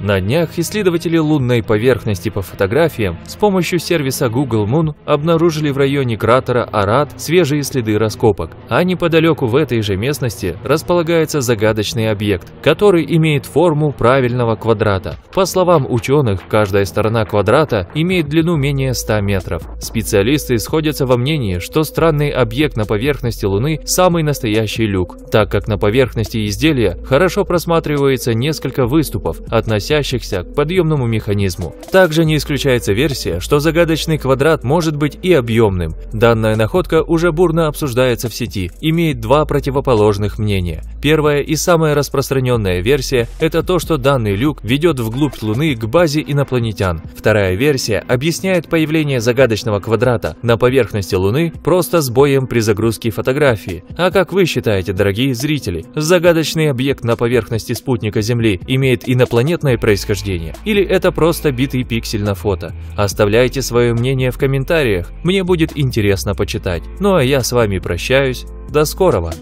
На днях исследователи лунной поверхности по фотографиям с помощью сервиса Google Moon обнаружили в районе кратера Арат свежие следы раскопок, а неподалеку в этой же местности располагается загадочный объект, который имеет форму правильного квадрата. По словам ученых, каждая сторона квадрата имеет длину менее 100 метров. Специалисты сходятся во мнении, что странный объект на поверхности Луны – самый настоящий люк, так как на поверхности изделия хорошо просматривается несколько выступов, относящихся относящихся к подъемному механизму. Также не исключается версия, что загадочный квадрат может быть и объемным. Данная находка уже бурно обсуждается в сети, имеет два противоположных мнения. Первая и самая распространенная версия – это то, что данный люк ведет вглубь Луны к базе инопланетян. Вторая версия объясняет появление загадочного квадрата на поверхности Луны просто сбоем при загрузке фотографии. А как вы считаете, дорогие зрители, загадочный объект на поверхности спутника Земли имеет инопланетное происхождение? Или это просто битый пиксель на фото? Оставляйте свое мнение в комментариях, мне будет интересно почитать. Ну а я с вами прощаюсь, до скорого!